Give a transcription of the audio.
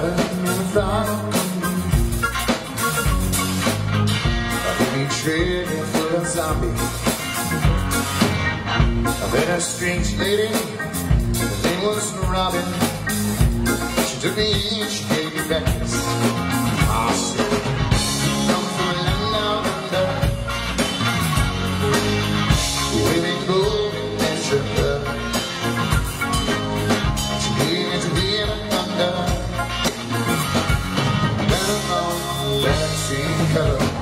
I've been traded for a zombie I met a strange lady Her name was Robin She took me in, she gave me back. Caramba.